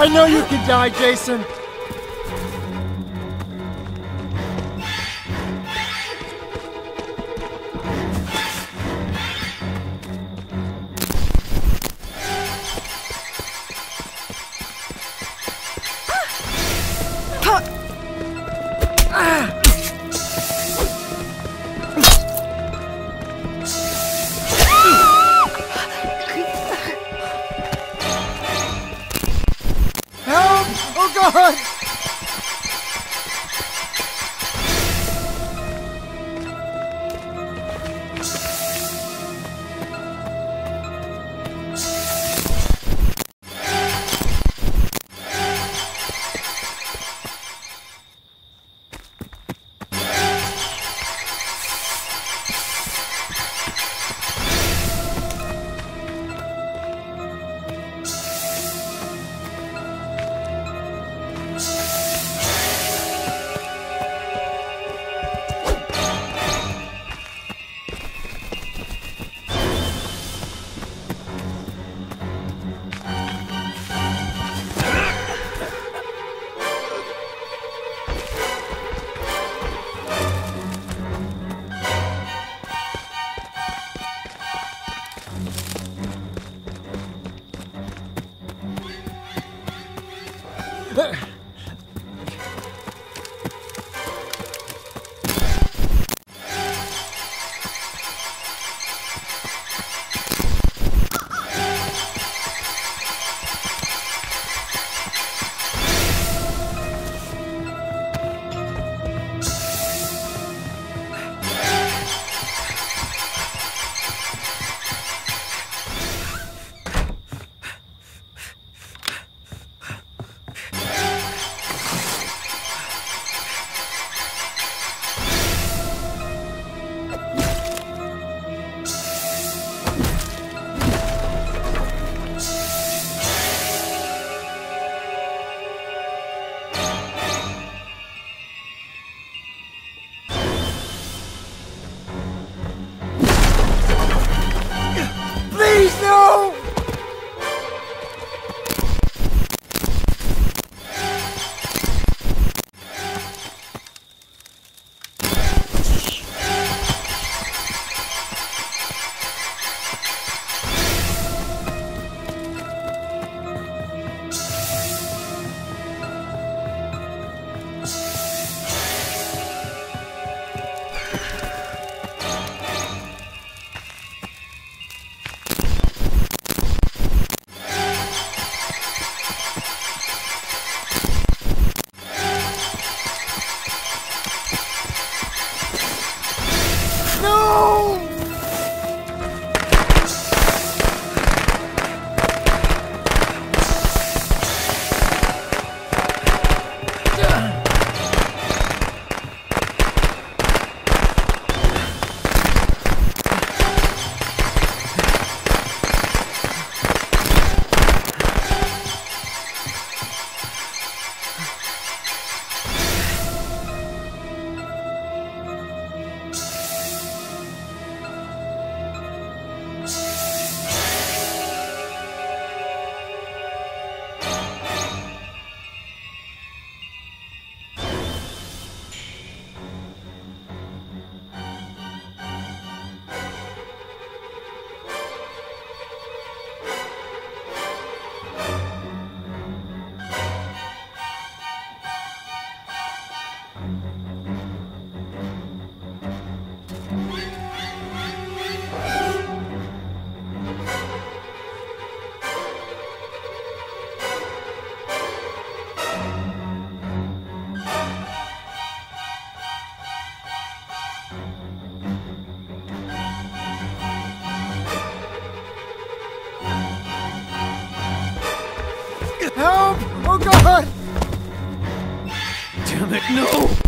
I know you can die, Jason. Damn it, no!